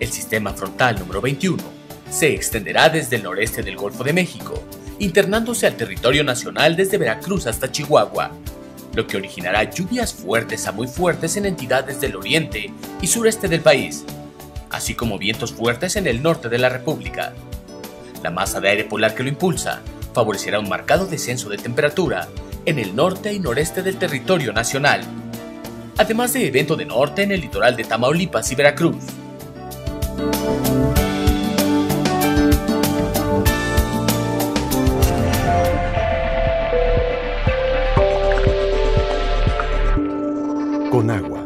El sistema frontal número 21 se extenderá desde el noreste del Golfo de México, internándose al territorio nacional desde Veracruz hasta Chihuahua, lo que originará lluvias fuertes a muy fuertes en entidades del oriente y sureste del país, así como vientos fuertes en el norte de la República. La masa de aire polar que lo impulsa favorecerá un marcado descenso de temperatura en el norte y noreste del territorio nacional, además de evento de norte en el litoral de Tamaulipas y Veracruz. Con agua.